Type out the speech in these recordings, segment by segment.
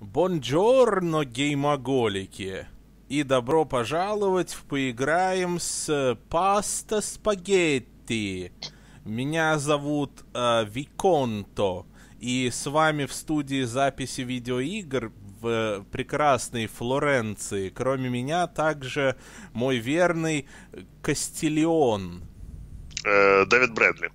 Бонджорно, геймоголики! И добро пожаловать в «Поиграем с паста спагетти». Меня зовут э, Виконто, и с вами в студии записи видеоигр в прекрасной Флоренции. Кроме меня также мой верный Кастильон. Э, Дэвид Брэдли.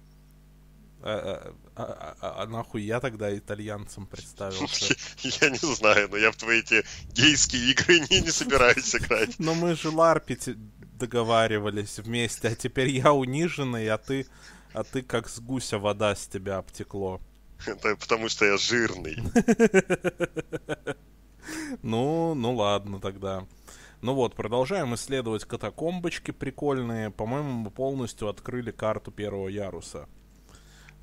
А, а, а, а, нахуй я тогда итальянцем представился? Я не знаю, но я в твои эти гейские игры не, не собираюсь играть. Но мы же ларпить договаривались вместе, а теперь я униженный, а ты, а ты как с гуся вода с тебя обтекло. Это потому что я жирный. Ну, ну ладно тогда. Ну вот, продолжаем исследовать катакомбочки прикольные. По-моему, мы полностью открыли карту первого яруса.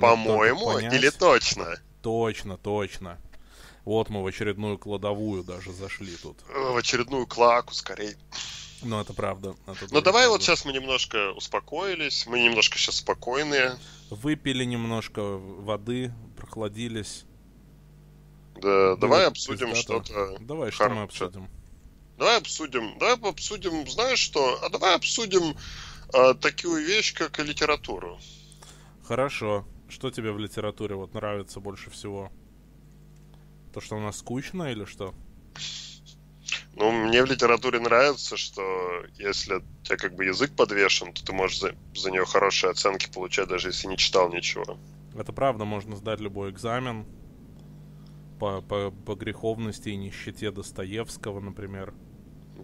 По-моему, или точно? Точно, точно. Вот мы в очередную кладовую даже зашли тут. В очередную клаку, скорее. Ну, это правда. Это ну, давай правда. вот сейчас мы немножко успокоились. Мы немножко сейчас спокойные. Выпили немножко воды, прохладились. Да, давай обсудим что-то. Давай, что мы обсудим? Давай обсудим, давай обсудим, знаешь что? А давай обсудим э, такую вещь, как литературу. Хорошо. Что тебе в литературе вот нравится больше всего? То, что она скучно или что? Ну, мне в литературе нравится, что если у тебя как бы язык подвешен, то ты можешь за, за нее хорошие оценки получать, даже если не читал ничего. Это правда, можно сдать любой экзамен, по, по, по греховности и нищете Достоевского, например.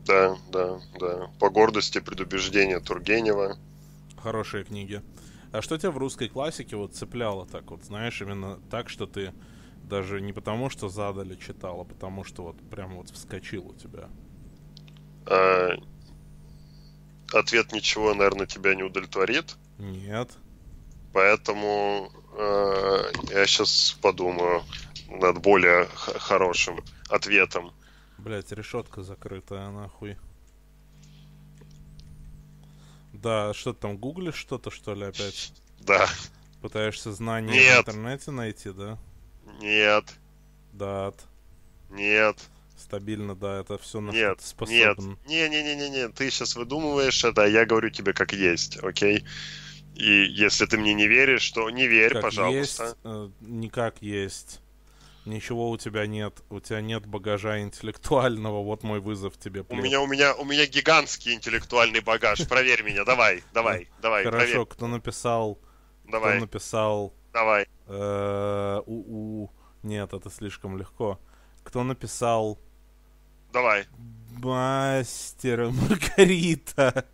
Да, да, да. По гордости предубеждения Тургенева. Хорошие книги. А что тебя в русской классике вот цепляло так вот, знаешь, именно так, что ты даже не потому, что задали читал, а потому что вот прям вот вскочил у тебя? А, ответ ничего, наверное, тебя не удовлетворит. Нет. Поэтому э, я сейчас подумаю над более хорошим ответом. Блять, решетка закрытая, нахуй. Да, что ты там, гуглишь что-то, что ли, опять? Да. Пытаешься знания Нет. в интернете найти, да? Нет. Да. Нет. Стабильно, да, это все на Нет, способен. Нет, не-не-не-не, ты сейчас выдумываешь это, а я говорю тебе как есть, окей? И если ты мне не веришь, то не верь, как пожалуйста. Есть, э, не как есть ничего у тебя нет, у тебя нет багажа интеллектуального, вот мой вызов тебе. Плет. У меня, у меня, у меня гигантский интеллектуальный багаж, проверь меня, давай, давай, давай. Хорошо, кто написал, давай. кто написал, давай. Э, у, у, нет, это слишком легко. Кто написал, давай. Мастер Маргарита.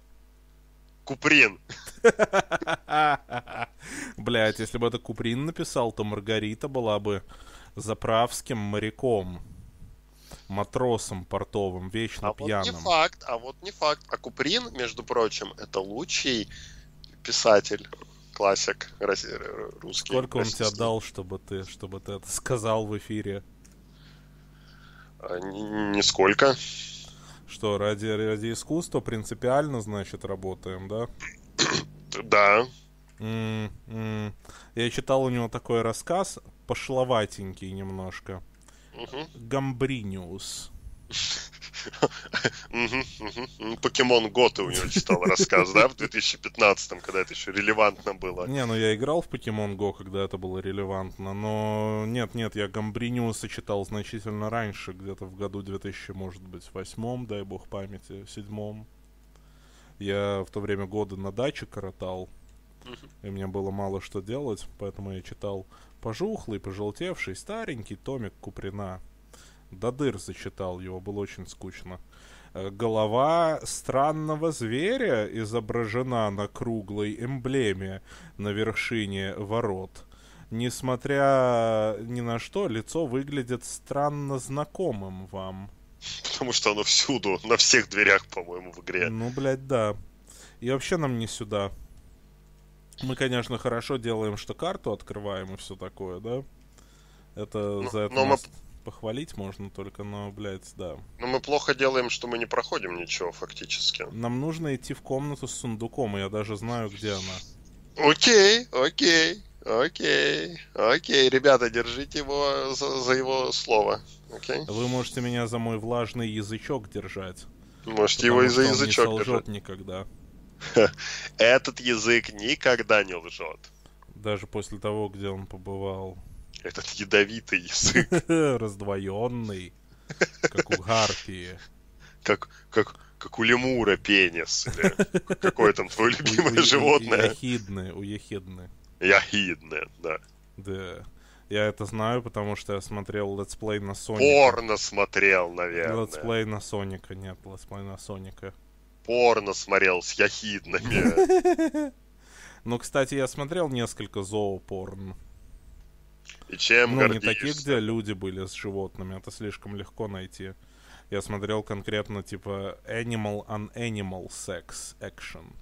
Куприн. Блять, если бы это Куприн написал, то Маргарита была бы заправским моряком, матросом портовым, вечно а пьяным. Вот не факт, а вот не факт. А Куприн, между прочим, это лучший писатель, классик русский. Сколько он тебе дал, чтобы ты, чтобы ты это сказал в эфире? А, нисколько. Что, ради, ради искусства принципиально, значит, работаем, да? Да. Mm-hmm. Я читал у него такой рассказ пошловатенький немножко. Угу. Гамбриниус. Покемон Готы у него читал рассказ, да, в 2015-м, когда это еще релевантно было. Не, ну я играл в Покемон Го, когда это было релевантно, но нет, нет, я Гамбриниуса читал значительно раньше, где-то в году 2000, может быть, восьмом, дай бог памяти, седьмом. Я в то время годы на даче коротал, и мне было мало что делать, поэтому я читал Пожухлый, пожелтевший, старенький томик Куприна. Дадыр зачитал его, было очень скучно. Э, голова странного зверя изображена на круглой эмблеме на вершине ворот. Несмотря ни на что, лицо выглядит странно знакомым вам. Потому что оно всюду, на всех дверях, по-моему, в игре. Ну, блядь, да. И вообще нам не сюда. Мы, конечно, хорошо делаем, что карту открываем и все такое, да? Это ну, за это но нас мы... похвалить можно только, но, блядь, да. Но мы плохо делаем, что мы не проходим ничего, фактически. Нам нужно идти в комнату с сундуком, и я даже знаю, где она. Окей, окей, Окей, окей, ребята, держите его за, за его слово. Окей? Вы можете меня за мой влажный язычок держать. Можете его и за язычок держать. никогда. Этот язык никогда не лжет. Даже после того, где он побывал. Этот ядовитый язык. Раздвоенный. Как у гарпии. Как, как, как у лемура пенис. Какое там твое любимое животное? Яхидны, у яхидны. Яхидны, да. Да. Я это знаю, потому что я смотрел летсплей на Соника. Порно смотрел, наверное. Летсплей на Соника, нет, летсплей на Соника. Порно смотрел с ехиднами. Ну, кстати, я смотрел несколько зоопорн. И чем Ну, не таких, где люди были с животными, это слишком легко найти. Я смотрел конкретно, типа, animal on animal sex action.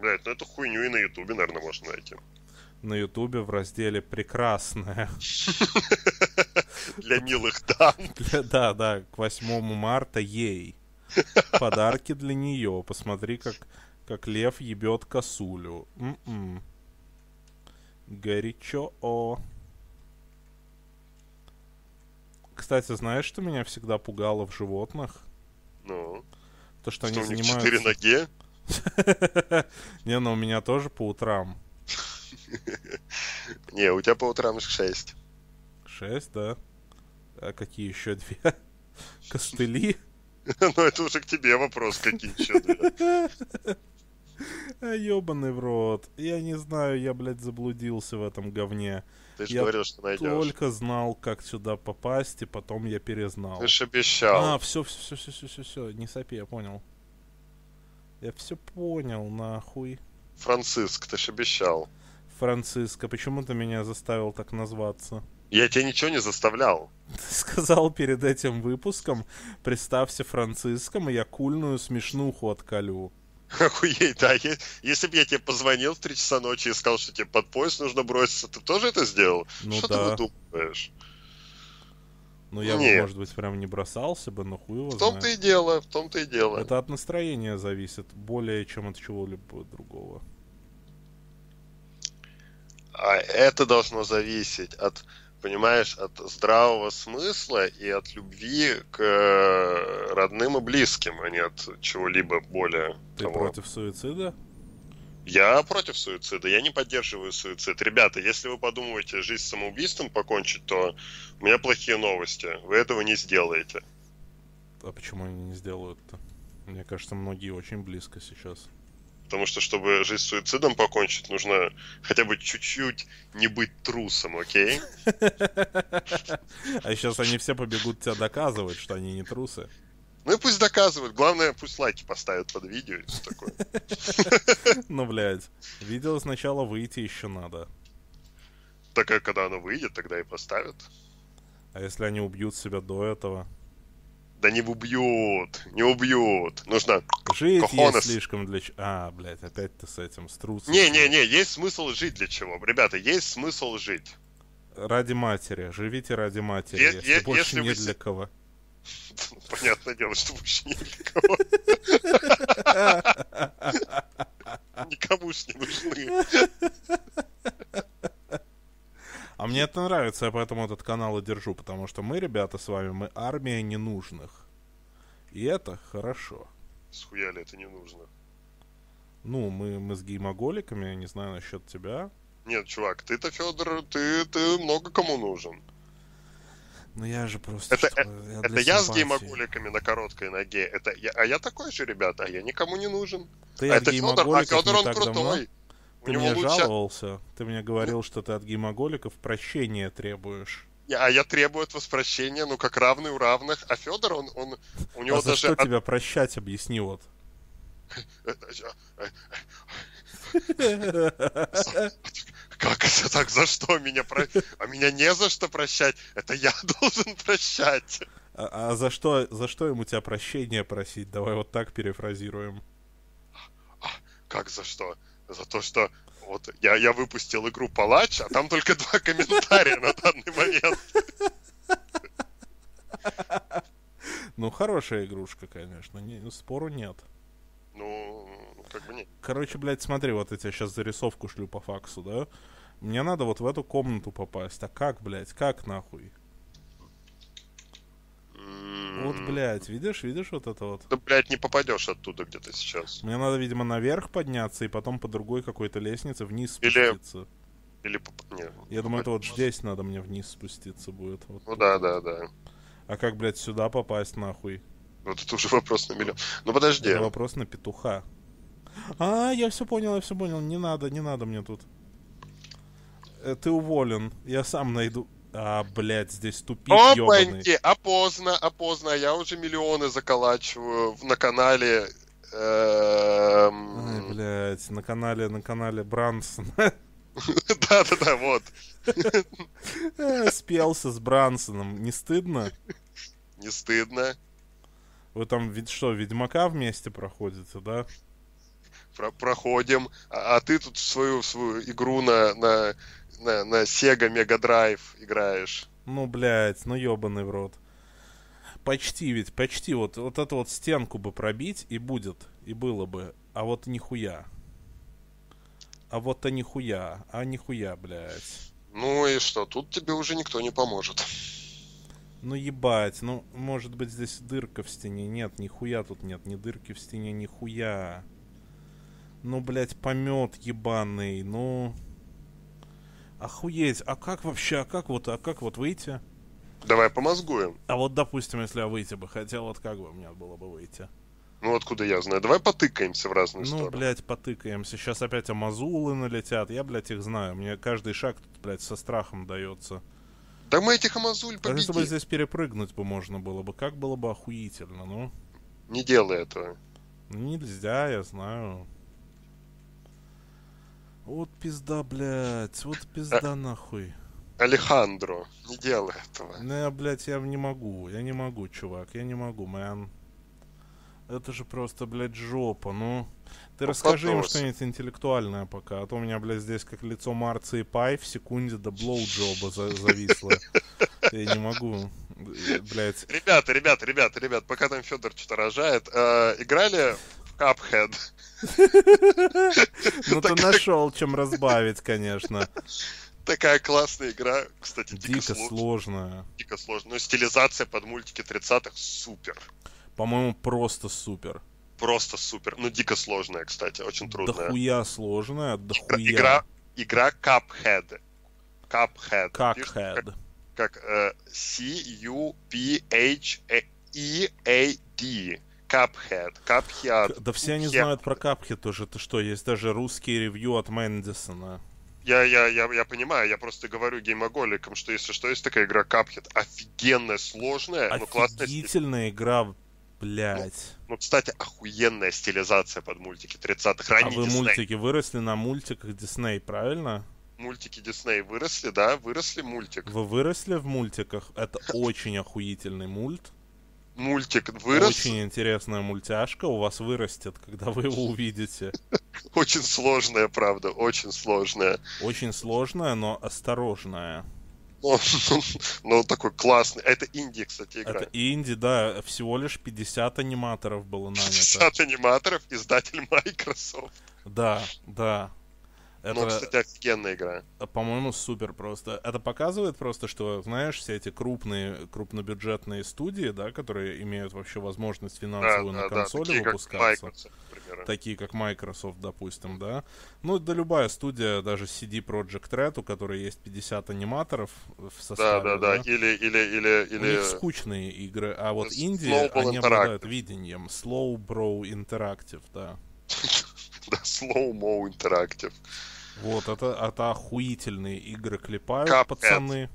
Блять, ну эту хуйню и на Ютубе, наверное, можно найти. На Ютубе в разделе «Прекрасная». Для милых дам. Да, да, к 8 марта ей. Подарки для нее. Посмотри, как, как лев ебет косулю. М-м. Горячо. -о. Кстати, знаешь, что меня всегда пугало в животных? Ну. То, что, что они у них занимаются... четыре ноги? Не, ну у меня тоже по утрам. Не, у тебя по утрам шесть. Шесть, да? А какие еще две? Костыли? Ну, это уже к тебе вопрос, какие две. А, ёбаный в рот. Я не знаю, я, блядь, заблудился в этом говне. Ты же Я говорил, что найдешь. Только знал, как сюда попасть, и потом я перезнал. Ты же обещал. А, все, все, все, все, все, все, не сопи, я понял. Я все понял, нахуй. Франциск, ты же обещал. Франциско, почему ты меня заставил так назваться? Я тебя ничего не заставлял. Ты сказал перед этим выпуском, представься Франциском, и я кульную смешнуху отколю. Охуеть, да. Если бы я тебе позвонил в 3 часа ночи и сказал, что тебе под поезд нужно броситься, ты бы тоже это сделал? Ну что да. ты выдумываешь? Ну, я бы, Нет. может быть, прям не бросался бы, но хуй его В том-то и дело, в том-то и дело. Это от настроения зависит, более чем от чего-либо другого. А это должно зависеть от, понимаешь, от здравого смысла и от любви к э, родным и близким, а не от чего-либо более Ты того. против суицида? Я против суицида, я не поддерживаю суицид. Ребята, если вы подумываете жизнь самоубийством покончить, то у меня плохие новости. Вы этого не сделаете. А почему они не сделают-то? Мне кажется, многие очень близко сейчас. Потому что, чтобы жизнь суицидом покончить, нужно хотя бы чуть-чуть не быть трусом, окей? А сейчас они все побегут тебя доказывать, что они не трусы. Ну и пусть доказывают. Главное, пусть лайки поставят под видео и все такое. Ну, блядь. Видео сначала выйти еще надо. Так а когда оно выйдет, тогда и поставят. А если они убьют себя до этого? Да не убьют, не убьют. Нужно... Жить Кохонес. есть слишком для... ч- А, блядь, опять ты с этим, с трусом. Не-не-не, есть смысл жить для чего? Ребята, есть смысл жить. Ради матери. Живите ради матери, Е- если е- больше если вы не се- для кого. Понятное дело, что больше не для кого. Никому ж не нужны. А мне это нравится, я поэтому этот канал и держу, потому что мы, ребята, с вами, мы армия ненужных. И это хорошо. Схуяли это не нужно. Ну, мы, мы с геймоголиками, я не знаю насчет тебя. Нет, чувак, ты-то, Федор, ты, ты много кому нужен. Но я же просто... Это, что- э, для это я с геймоголиками на короткой ноге. Это я, а я такой же, ребята, а я никому не нужен. Ты а это Федор, а Федор он так давно. Ты мне лучше... жаловался. Ты мне говорил, что ты от геймоголиков прощения требуешь. А я требую от вас прощения, ну, как равный у равных. А Федор, он, он у него а за даже... что от- тебя прощать, объясни вот. Как это так? За что меня про... А меня не за что прощать. Это я должен прощать. А, а за что, за что ему тебя прощения просить? Давай вот так перефразируем. Как за что? За то, что вот я, я выпустил игру Палач, а там только два комментария на данный момент. Ну, хорошая игрушка, конечно. Не, спору нет. Ну, как бы не. Короче, блядь, смотри, вот я тебе сейчас зарисовку шлю по факсу, да? Мне надо вот в эту комнату попасть. А как, блядь, как нахуй? Вот, М, блядь, видишь, видишь вот это вот? Да, блядь, не попадешь оттуда, где ты сейчас. Мне надо, видимо, наверх подняться и потом по другой какой-то лестнице вниз Или- спуститься. Или поп- не. Я думаю, это вот здесь надо мне вниз спуститься будет. Вот Ну тут. да, да, да. А как, блядь, сюда попасть нахуй? Вот это уже вопрос на миллион. Ну подожди. Это вопрос на петуха. А, я все понял, я все понял. Не надо, не надо мне тут. Э, Ты уволен. Я сам найду. А, блядь, здесь тупик. Опаньки, а поздно, а поздно. Я уже миллионы заколачиваю на канале. эм, Ай, блядь, на канале, на канале Брансон. Да-да-да, вот. Э, Спелся с Брансоном. Не стыдно? Не стыдно. Вы там ведь что, Ведьмака вместе проходите, да? Про- проходим. А, а ты тут свою свою игру на, на, на, на Sega Mega Drive играешь. Ну, блядь, ну ёбаный в рот. Почти ведь, почти. Вот, вот эту вот стенку бы пробить, и будет, и было бы. А вот нихуя. А вот-то нихуя, а нихуя, блядь. Ну и что, тут тебе уже никто не поможет. Ну ебать, ну, может быть, здесь дырка в стене. Нет, нихуя тут нет, ни дырки в стене, нихуя. Ну, блядь, помет ебаный, ну... Охуеть, а как вообще, а как вот, а как вот выйти? Давай помозгуем. А вот, допустим, если я выйти бы хотел, вот как бы мне было бы выйти? Ну откуда я знаю? Давай потыкаемся в разные Ну, стороны. блядь, потыкаемся. Сейчас опять амазулы налетят. Я, блядь, их знаю. Мне каждый шаг, тут, блядь, со страхом дается. Да мы этих Амазуль А если бы победим. здесь перепрыгнуть бы можно было бы, как было бы охуительно, ну? Не делай этого. Ну, Нельзя, я знаю. Вот пизда, блядь, вот пизда нахуй. Алехандро, не делай этого. Ну, я, блядь, я не могу, я не могу, чувак, я не могу, мэн. Это же просто, блядь, жопа, ну. Ты Ну, расскажи им что-нибудь интеллектуальное пока, а то у меня, блядь, здесь как лицо Марции Пай в секунде до блоуджоба за- зависло. Я не могу, блядь. Ребята, ребята, ребята, ребят, пока там Федор что-то рожает, э, играли Cuphead. Ну ты нашел, чем разбавить, конечно. Такая классная игра, кстати, дико, Дико сло- сложная. дико сложно. Но стилизация под мультики 30-х супер. По-моему, просто супер. Просто супер. Ну, дико сложная, кстати, очень трудная. Дохуя сложная, Игра, дохуя. игра, игра Cuphead. Cuphead. Как Пишут head. Как, как, э, C-U-P-H-E-A-D. Cuphead. Cuphead. Да все они знают про капхи тоже. Ты что, есть даже русский ревью от Мэндисона. Я, я, я, я понимаю, я просто говорю геймоголикам, что если что, есть такая игра Cuphead. Офигенная, сложная, но классная. Офигительная игра, блядь. Ну, кстати, охуенная стилизация под мультики 30-х. А Ранний вы Дисней. мультики выросли на мультиках Дисней, правильно? Мультики Дисней выросли, да? Выросли мультик. Вы выросли в мультиках? Это очень охуительный мульт. Мультик вырос. Очень интересная мультяшка. У вас вырастет, когда вы его увидите. Очень сложная, правда, очень сложная. Очень сложная, но осторожная. Но, но такой классный. Это инди, кстати, игра. Это инди, да, всего лишь 50 аниматоров было нанято. 50 аниматоров, издатель Microsoft. Да, да. Ну, Это, кстати, офигенная игра. по-моему, супер просто. Это показывает просто, что, знаешь, все эти крупные, крупнобюджетные студии, да, которые имеют вообще возможность Да, финансовую да, на да, консоли такие как выпускаться. Microsoft, например. Такие как Microsoft, допустим, да. Ну, да любая студия, даже CD Projekt Red, у которой есть 50 аниматоров в Да, составе, да, да. Или, или, или, У них или... скучные игры, а вот Snowball они обладают видением. Slow Bro Interactive, да. Slow-Mo Interactive. Вот, это, это охуительные игры клепают, Cuphead. пацаны.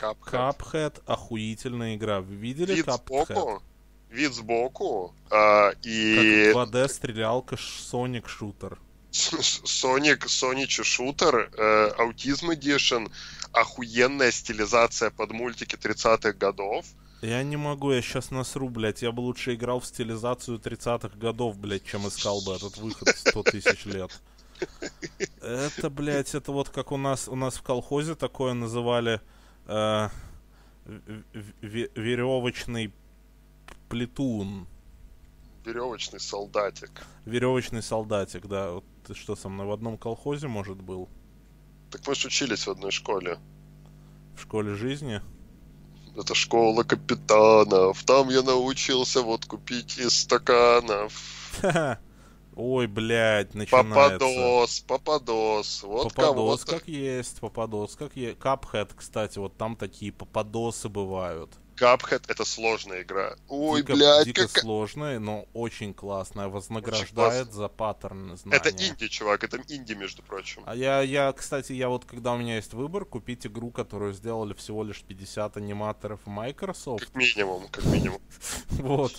Cuphead. Cuphead охуительная игра. Вы видели Вид Cuphead? сбоку. Вид сбоку. а, и Как 2D стрелялка Sonic шутер. Sonic, Sonic шутер, э, Autism Edition, охуенная стилизация под мультики 30-х годов. Я не могу, я сейчас насру, блядь. Я бы лучше играл в стилизацию 30-х годов, блядь, чем искал бы этот выход 100 тысяч лет. Это, блядь, это вот как у нас у нас в колхозе такое называли э, веревочный плетун. Веревочный солдатик. Веревочный солдатик, да. Вот ты что, со мной в одном колхозе, может, был? Так мы же учились в одной школе. В школе жизни? Это школа капитанов. Там я научился водку пить из стаканов. Ой, блядь, начинается. Попадос, попадос. Вот попадос как есть, попадос как есть. Капхэт, кстати, вот там такие попадосы бывают. Cuphead это сложная игра. Ой, дико, блядь, дико как... сложная, но очень классная. Вознаграждает очень за паттерны знания. Это инди, чувак, это инди, между прочим. А я, я, кстати, я вот, когда у меня есть выбор, купить игру, которую сделали всего лишь 50 аниматоров Microsoft. Как минимум, как минимум. Вот.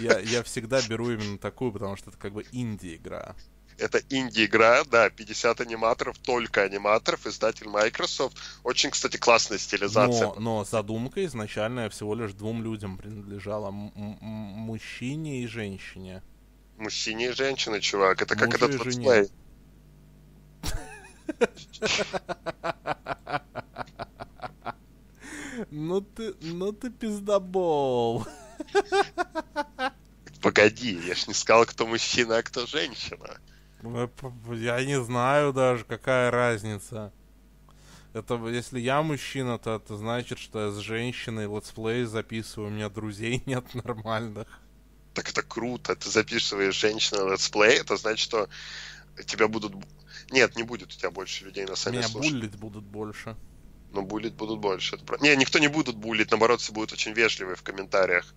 Я всегда беру именно такую, потому что это как бы инди-игра. Это инди-игра, да, 50 аниматоров, только аниматоров, издатель Microsoft. Очень, кстати, классная стилизация. Но, но задумка изначально всего лишь двум людям принадлежала. М- мужчине и женщине. Мужчине и женщине, чувак. Это как этот летсплей. Ну ты, ну ты пиздобол. Погоди, я ж не сказал, кто мужчина, а кто женщина. Я не знаю даже, какая разница. Это если я мужчина, то это значит, что я с женщиной летсплей записываю, у меня друзей нет нормальных. Так это круто, ты записываешь женщину летсплей, это значит, что тебя будут... Нет, не будет у тебя больше людей на самом деле. Меня буллить будут больше. Ну, буллить будут больше. Это... Не, никто не будет буллить, наоборот, все будут очень вежливые в комментариях.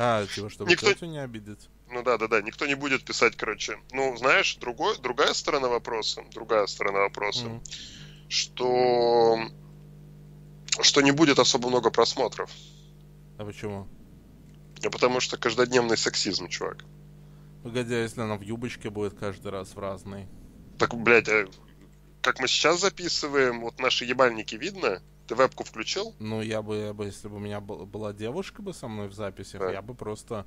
А, типа, чтобы никто... не обидеть. Ну да, да, да, никто не будет писать, короче. Ну, знаешь, другой, другая сторона вопроса, другая сторона вопроса, mm. что что не будет особо много просмотров. А почему? А потому что каждодневный сексизм, чувак. Погоди, а если она в юбочке будет каждый раз в разной? Так, блядь, а как мы сейчас записываем, вот наши ебальники видно? Ты вебку включил? Ну, я бы, я бы если бы у меня была девушка бы со мной в записях, да. я бы просто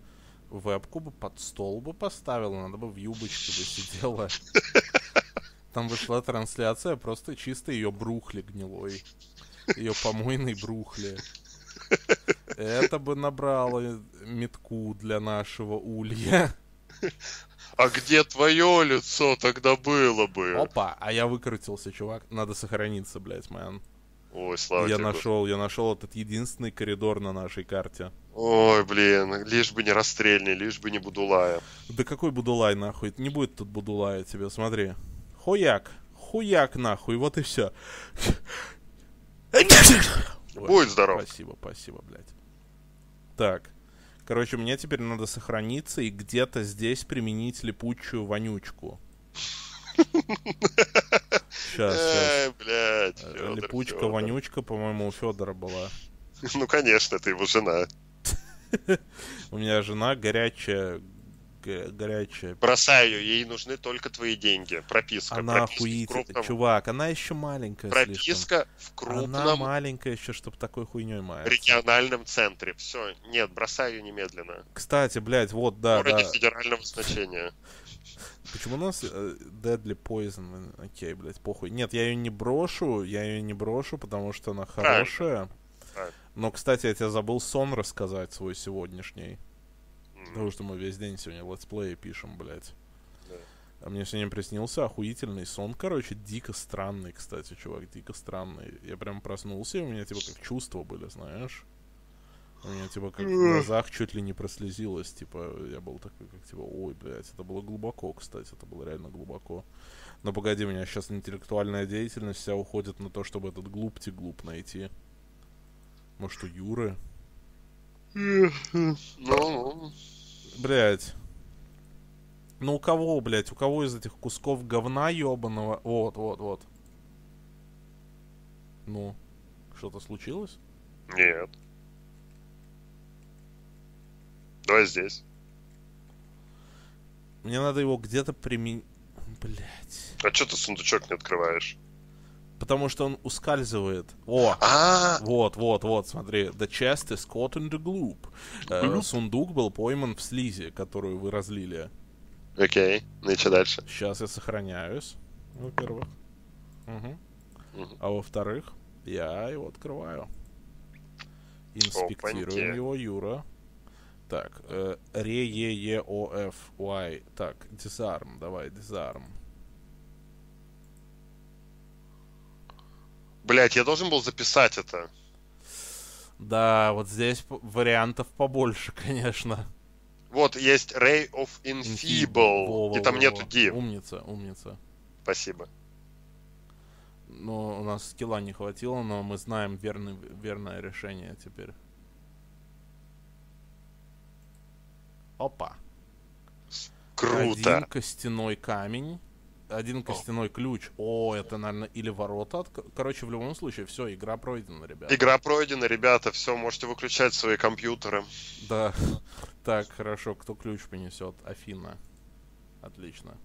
вебку бы под стол бы поставила, надо бы в юбочке бы сидела. Там вышла трансляция, просто чисто ее брухли гнилой. Ее помойный брухли. Это бы набрало метку для нашего улья. А где твое лицо тогда было бы? Опа, а я выкрутился, чувак. Надо сохраниться, блядь, мэн. Ой, слава Я тебе. нашел, я нашел этот единственный коридор на нашей карте. Ой, блин, лишь бы не расстрельный, лишь бы не Будулая. Да какой Будулай, нахуй? Не будет тут Будулая тебе, смотри. Хуяк, хуяк, нахуй, вот и все. Будет здоров. Спасибо, спасибо, блядь. Так. Короче, мне теперь надо сохраниться и где-то здесь применить липучую вонючку. Сейчас, сейчас. блядь, э, Липучка, вонючка, по-моему, у Федора была. Ну, конечно, ты его жена. У меня жена горячая, горячая. Бросаю, ей нужны только твои деньги. Прописка. Она охуительная. Крупном... Чувак, она еще маленькая Прописка слишком. в крупном... Она маленькая еще, чтобы такой хуйней маяться. региональном центре. Все, нет, бросаю немедленно. Кстати, блядь, вот, да, В городе да. федерального значения. Почему у нас э, Deadly Poison? Окей, блядь, похуй. Нет, я ее не брошу, я ее не брошу, потому что она хорошая. Правильно. Но, кстати, я тебе забыл сон рассказать свой сегодняшний. Потому что мы весь день сегодня летсплеи пишем, блядь. А мне сегодня приснился охуительный сон, короче, дико странный, кстати, чувак, дико странный. Я прям проснулся, и у меня, типа, как чувства были, знаешь. У меня, типа, как в глазах чуть ли не прослезилось, типа, я был такой, как, типа, ой, блядь, это было глубоко, кстати, это было реально глубоко. Но погоди, у меня сейчас интеллектуальная деятельность вся уходит на то, чтобы этот глупти глуп найти. Может, у Юры? Ну, блядь. Ну у кого, блядь, у кого из этих кусков говна ебаного? Вот, вот, вот. Ну, что-то случилось? Нет. Давай здесь. Мне надо его где-то применить. Блять. А что ты сундучок не открываешь? Потому что он ускальзывает. О! А! Вот, вот, вот, смотри. The chest is caught in the gloop. Э, сундук был пойман в слизи, которую вы разлили. Окей. Ну и что дальше? Сейчас я сохраняюсь, во-первых. Угу. А во-вторых, я его открываю. Инспектируем Опаньки. его, Юра. Так, э, ре е е о ф y. Так, disarm, давай, disarm. Блять, я должен был записать это. Да, вот здесь вариантов побольше, конечно. Вот, есть Ray of Enfeeble, Во, и там нету D. Умница, умница. Спасибо. Ну, у нас скилла не хватило, но мы знаем верный, верное решение теперь. Опа. Круто. Один костяной камень один костяной ключ. О, это, наверное, или ворота. От... Короче, в любом случае, все, игра пройдена, ребята. Игра пройдена, ребята, все, можете выключать свои компьютеры. Да. Так, хорошо, кто ключ принесет? Афина. Отлично.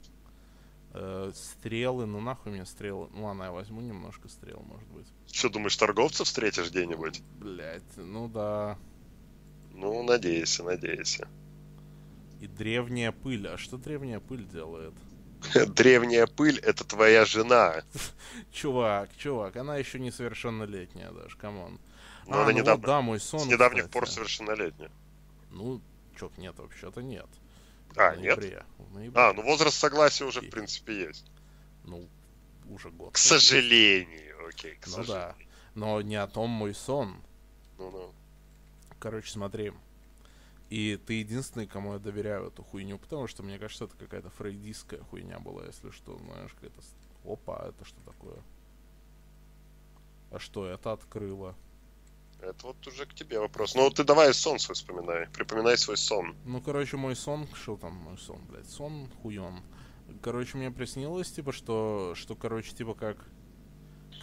Э, стрелы, ну нахуй мне стрелы. Ну ладно, я возьму немножко стрел, может быть. Что, думаешь, торговцев встретишь где-нибудь? Блять, ну да. Ну, надеюсь, надеюсь. И древняя пыль. А что древняя пыль делает? Древняя пыль это твоя жена. Чувак, чувак, она еще несовершеннолетняя даже, come on. Ну, а, она ну недавно, вот, да, мой сон. С недавних кстати. пор совершеннолетняя. Ну, чё, нет, вообще-то нет. А, в нет? В ноябре. А, ну возраст согласия уже, в принципе, есть. Ну, уже год. К сожалению, окей, к ну, сожалению. да. Но не о том мой сон. Ну-ну. Короче, смотри. И ты единственный, кому я доверяю эту хуйню, потому что мне кажется, это какая-то фрейдистская хуйня была, если что, знаешь, какая-то... Опа, это что такое? А что это открыло? Это вот уже к тебе вопрос. Ну, ты давай сон свой вспоминай. Припоминай свой сон. Ну, короче, мой сон... Что там мой сон, блядь? Сон хуён. Короче, мне приснилось, типа, что... Что, короче, типа, как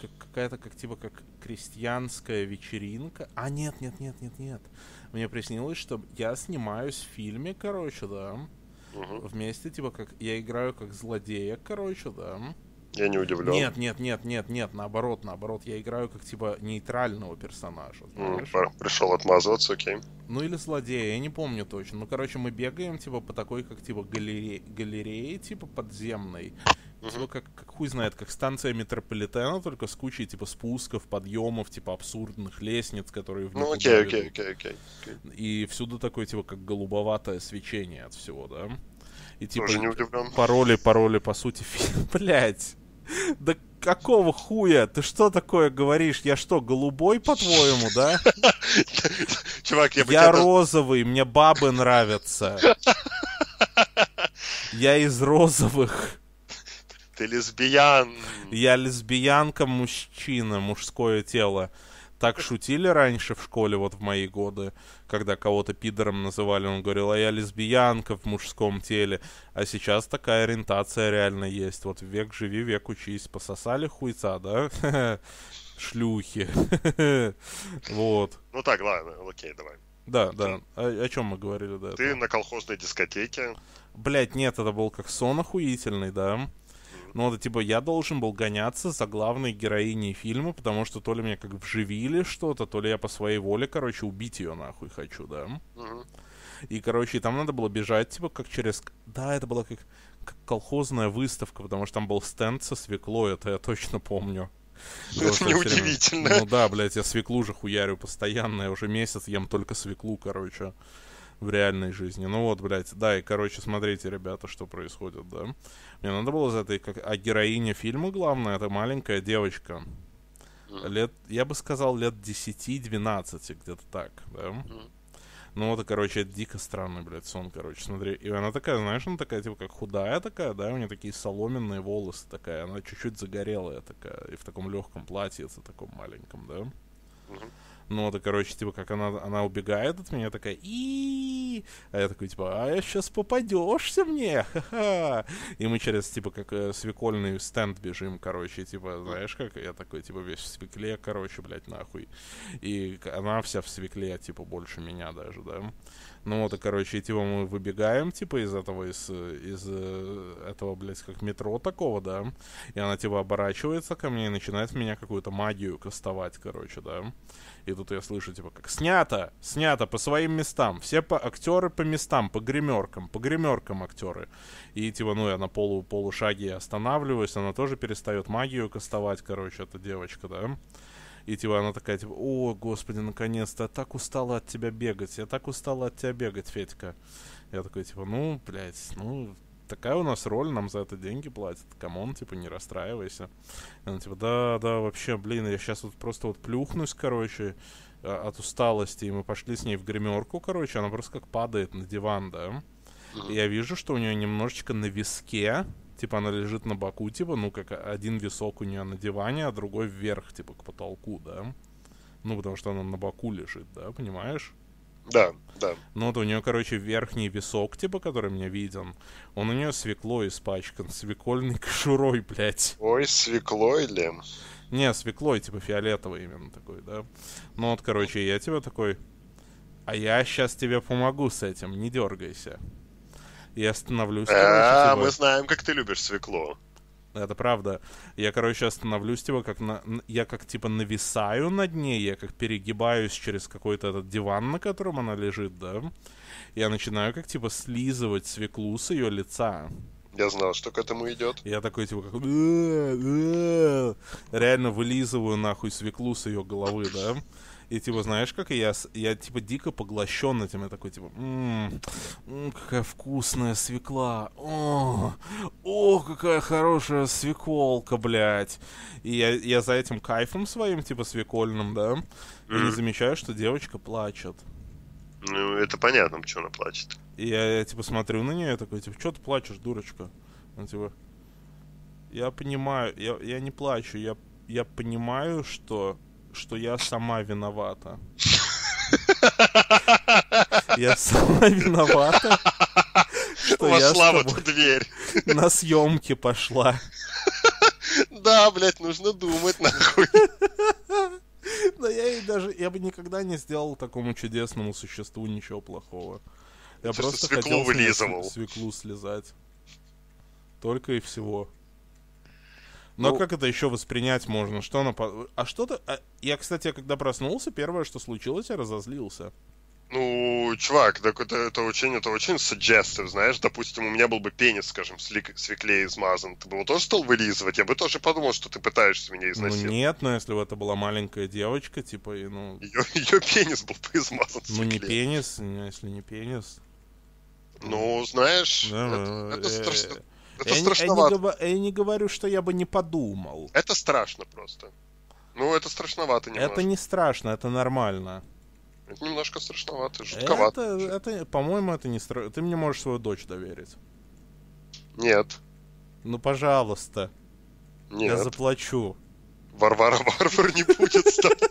как какая-то как типа как крестьянская вечеринка. А нет, нет, нет, нет, нет. Мне приснилось, что я снимаюсь в фильме, короче, да. Угу. Вместе, типа, как я играю как злодея, короче, да. Я не удивлен. Нет, нет, нет, нет, нет, наоборот, наоборот, я играю как типа нейтрального персонажа. Mm, пришел отмазываться, окей. Ну или злодея, я не помню точно. Ну, короче, мы бегаем, типа, по такой, как типа галерее, галерее типа, подземной. Uh-huh. Типа, как, как хуй знает, как станция метрополитена, только с кучей, типа, спусков, подъемов, типа, абсурдных лестниц, которые в Ну, окей, окей, окей, окей. И всюду такое, типа, как голубоватое свечение от всего, да? И типа Тоже не удивлен. пароли, пароли, по сути. Блять. Да какого хуя? Ты что такое говоришь? Я что, голубой, по-твоему, да? Чувак, я бы Я розовый, мне бабы нравятся. Я из розовых. Ты лесбиян. Я лесбиянка-мужчина, мужское тело так шутили раньше в школе, вот в мои годы, когда кого-то пидором называли, он говорил, а я лесбиянка в мужском теле. А сейчас такая ориентация реально есть. Вот век живи, век учись. Пососали хуйца, да? Шлюхи. Вот. Ну так, ладно, окей, давай. Да, да. О, о чем мы говорили, да? Ты на колхозной дискотеке. Блять, нет, это был как сон охуительный, да. Ну, это типа я должен был гоняться за главной героиней фильма, потому что то ли мне как вживили что-то, то ли я по своей воле, короче, убить ее нахуй хочу, да. И, короче, там надо было бежать, типа, как через... Да, это была как, как колхозная выставка, потому что там был стенд со свеклой, это я точно помню. Это неудивительно. Ну да, блядь, я свеклу же хуярю постоянно, я уже месяц ем только свеклу, короче в реальной жизни. Ну вот, блядь, да, и, короче, смотрите, ребята, что происходит, да. Мне надо было за этой, как, а героиня фильма главная, это маленькая девочка. Лет, я бы сказал, лет 10-12, где-то так, да. Ну вот, короче, это дико странный, блядь, сон, короче, смотри. И она такая, знаешь, она такая, типа, как худая такая, да, у нее такие соломенные волосы такая, она чуть-чуть загорелая такая, и в таком легком платьице таком маленьком, да. Uh-huh. Ну, это, короче, типа, как она, она убегает от меня, такая, и А я такой, типа, а я сейчас попадешься мне, ха-ха. И мы через, типа, как э, свекольный стенд бежим, короче, типа, знаешь, как я такой, типа, весь в свекле, короче, блядь, нахуй. И она вся в свекле, типа, больше меня даже, да. Ну вот, и, короче, типа, мы выбегаем, типа, из этого, из, из э, этого, блядь, как метро такого, да. И она, типа, оборачивается ко мне и начинает меня какую-то магию кастовать, короче, да. И тут я слышу, типа, как снято, снято по своим местам. Все по актеры по местам, по гримеркам, по гримеркам актеры. И, типа, ну, я на полу, полушаге останавливаюсь, она тоже перестает магию кастовать, короче, эта девочка, да. И, типа, она такая, типа, о, господи, наконец-то, я так устала от тебя бегать, я так устала от тебя бегать, Федька. Я такой, типа, ну, блядь, ну, такая у нас роль, нам за это деньги платят. Come on, типа, не расстраивайся. И она, типа, да, да, вообще, блин, я сейчас вот просто вот плюхнусь, короче, а, от усталости, и мы пошли с ней в гримерку, короче, она просто как падает на диван, да. И я вижу, что у нее немножечко на виске, типа она лежит на боку, типа, ну, как один висок у нее на диване, а другой вверх, типа, к потолку, да. Ну, потому что она на боку лежит, да, понимаешь? Да, да. Ну вот у нее, короче, верхний висок, типа, который мне виден, он у нее свеклой испачкан, свекольной кожурой, блядь. Ой, свеклой ли? Не, свеклой, типа, фиолетовый именно такой, да. Ну вот, короче, я тебе такой, а я сейчас тебе помогу с этим, не дергайся. Я остановлюсь, короче, А, типа- мы знаем, как ты любишь свекло. Это правда. Я, короче, остановлюсь, типа, как на... Я как, типа, нависаю над ней, я как перегибаюсь через какой-то этот диван, на котором она лежит, да? Я начинаю, как, типа, слизывать свеклу с ее лица. Я знал, что к этому идет. Я такой, типа, как... «Э, э». Реально вылизываю, нахуй, свеклу с ее головы, да? И, типа, знаешь, как я, я типа, дико поглощен этим. Я такой, типа, «М, м, какая вкусная свекла. О, о, какая хорошая свеколка, блядь. И я, я за этим кайфом своим, типа, свекольным, да, и не замечаю, что девочка плачет. Ну, это понятно, почему она плачет. И я, я, типа, смотрю на нее, такой, типа, что ты плачешь, дурочка? Она, типа, я понимаю, я, я не плачу, я, я понимаю, что, что я сама виновата. Я сама виновата, что я Вошла в эту дверь. на съемки пошла. Да, блядь, нужно думать, нахуй. Да я и даже, я бы никогда не сделал такому чудесному существу ничего плохого. Я просто свеклу хотел свеклу слезать. Только и всего. Но Ну- как это еще воспринять можно? Что она... А что-то... а, Я, кстати, когда проснулся, первое, что случилось, я разозлился. Ну, чувак, так это, это очень, это очень suggestive, знаешь, допустим, у меня был бы пенис, скажем, свекле измазан, ты бы его тоже стал вылизывать, я бы тоже подумал, что ты пытаешься меня Ну изнасиловать. нет, но если бы это была маленькая девочка, типа, и, ну... Ее, ее пенис был бы измазан Ну не пенис, если не пенис. Ну, знаешь, это, это э, страшно. Это я, не- я не страшновато. гова- я не говорю, что я бы не подумал. Это страшно просто. Ну, это страшновато немножко. Это не страшно, это нормально. Это немножко страшновато, жутковато. Это, это, по-моему, это не страшно. Ты мне можешь свою дочь доверить. Нет, Ну, пожалуйста, я нет. заплачу. Варвара Варвар не будет с тобой.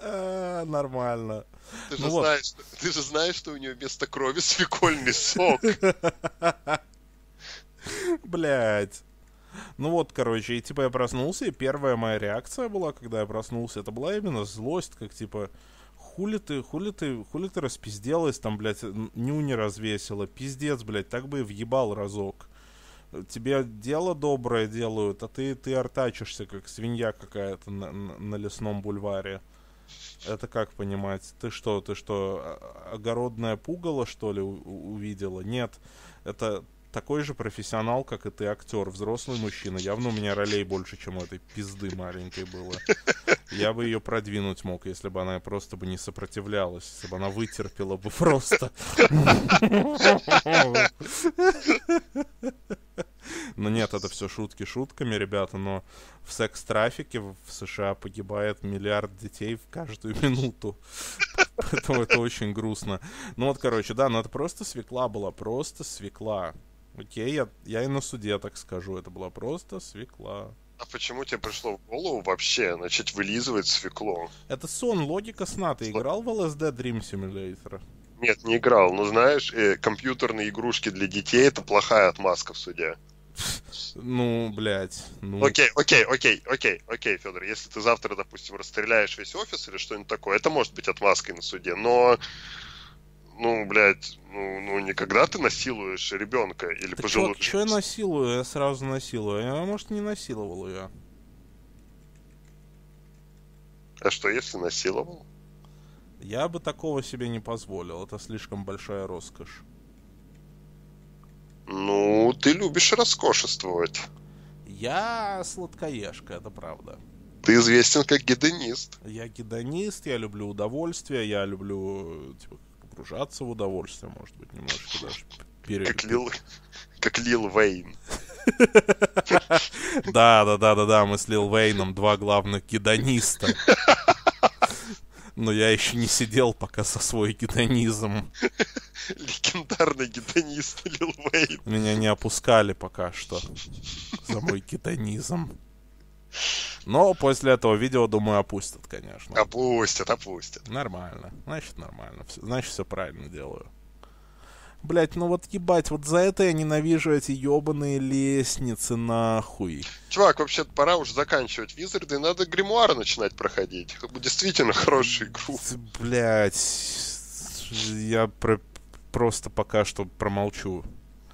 А, нормально. Ты же, Ну вот. знаешь, ты же знаешь, что у нее вместо крови свекольный сок. Блять. Ну вот, короче, и типа я проснулся, и первая моя реакция была, когда я проснулся, это была именно злость, как типа, хули ты, хули ты, хули ты распизделась там, блядь, н- нюни развесила, пиздец, блядь, так бы и въебал разок. Тебе дело доброе делают, а ты, ты артачишься, как свинья какая-то на, на- на лесном бульваре. Это как понимать? Ты что, ты что, огородное пугало, что ли, увидела? Нет, это такой же профессионал, как и ты, актер, взрослый мужчина. Явно у меня ролей больше, чем у этой пизды маленькой было. Я бы ее продвинуть мог, если бы она просто бы не сопротивлялась, если бы она вытерпела бы просто. Ну нет, это все шутки шутками, ребята, но в секс-трафике в США погибает миллиард детей в каждую минуту. Поэтому это очень грустно. Ну вот, короче, да, но это просто свекла была, просто свекла. Окей, я, я и на суде так скажу, это была просто свекла. А почему тебе пришло в голову вообще начать вылизывать свекло? Это сон, логика сна. Ты Сон. играл в LSD Dream Simulator? Нет, не играл. Но знаешь, э, компьютерные игрушки для детей это плохая отмазка в суде. Ну, блядь. Ну, Окей, окей, окей, окей, окей, Федор. Если ты завтра, допустим, расстреляешь весь офис или что-нибудь такое, это может быть отмазкой на суде, но ну, блядь, ну, ну никогда ты насилуешь ребенка или да пожилую чё, чё я насилую? Я сразу насилую. Я, может, не насиловал ее. А что, если насиловал? Я бы такого себе не позволил. Это слишком большая роскошь. Ну, ты любишь роскошествовать. Я сладкоежка, это правда. Ты известен как гедонист. Я гедонист, я люблю удовольствие, я люблю, типа, погружаться в удовольствие, может быть, немножко даже. Как Лил, как Лил Вейн. Да, да, да, да, да, мы с Лил Вейном два главных гедониста. Но я еще не сидел пока со свой гедонизм. Легендарный гедонист Лил Вейн. Меня не опускали пока что за мой гедонизм. Но после этого видео, думаю, опустят, конечно. Опустят, опустят. Нормально. Значит, нормально. Значит, все правильно делаю. Блять, ну вот ебать, вот за это я ненавижу эти ебаные лестницы, нахуй. Чувак, вообще пора уже заканчивать Визарды, надо гримуары начинать проходить. Действительно хорошую игру. Блять, я про просто пока что промолчу.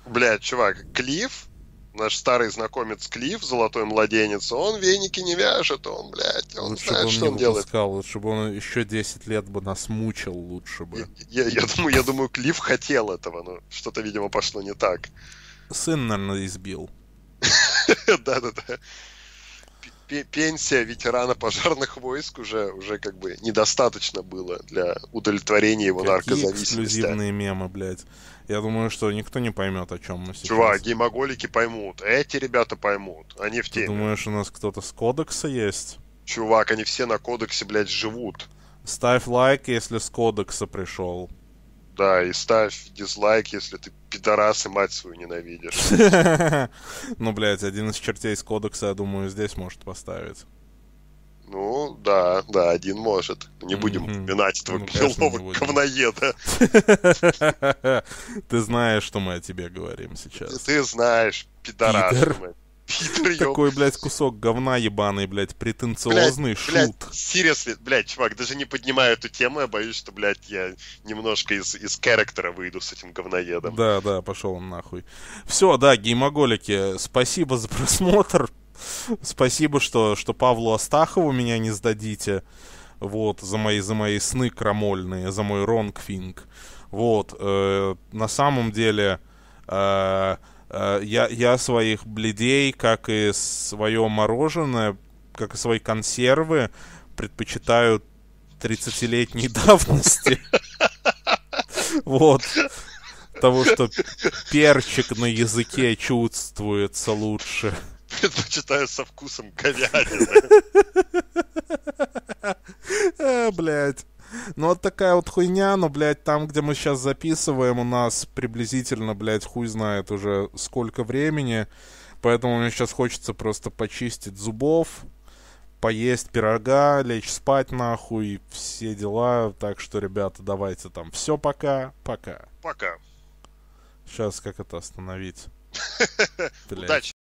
Блять, чувак, Клифф наш старый знакомец Клифф, золотой младенец, он веники не вяжет, он, блядь, он лучше знает, он что он делает. Лучше бы он еще 10 лет бы нас мучил, лучше бы. Я, я, я, думаю, я думаю, Клифф хотел этого, но что-то, видимо, пошло не так. Сын, наверное, избил. Да-да-да. Пенсия ветерана пожарных войск уже, уже как бы недостаточно было для удовлетворения его Какие наркозависимости. эксклюзивные мемы, блядь. Я думаю, что никто не поймет, о чем мы сейчас. Чувак, геймоголики поймут. Эти ребята поймут. Они в теме. Ты думаешь, у нас кто-то с кодекса есть? Чувак, они все на кодексе, блядь, живут. Ставь лайк, если с кодекса пришел. Да, и ставь дизлайк, если ты пидорас и мать свою ненавидишь. Ну, блядь, один из чертей с кодекса, я думаю, здесь может поставить. Ну, да, да, один может. Не будем упоминать этого ну, гнилого говноеда. Ты знаешь, что мы о тебе говорим сейчас. Ты знаешь, пидорас. Питер. Такой, блядь, кусок говна ебаный, блядь, претенциозный блядь, шут. Блядь, серьезно, блядь, чувак, даже не поднимаю эту тему, я боюсь, что, блядь, я немножко из, из характера выйду с этим говноедом. Да, да, пошел он нахуй. Все, да, геймоголики, спасибо за просмотр. Спасибо, что, что Павлу Астахову меня не сдадите. Вот, за мои, за мои сны крамольные, за мой ронгфинг. Вот, э, на самом деле, э, я, я своих бледей, как и свое мороженое, как и свои консервы, предпочитаю 30-летней давности. Вот. Того, что перчик на языке чувствуется лучше предпочитаю со вкусом говядины. Э, Блять. Ну вот такая вот хуйня, но, блядь, там, где мы сейчас записываем, у нас приблизительно, блядь, хуй знает уже сколько времени. Поэтому мне сейчас хочется просто почистить зубов, поесть пирога, лечь спать нахуй, все дела. Так что, ребята, давайте там. Все, пока, пока. Пока. Сейчас как это остановить? Удачи.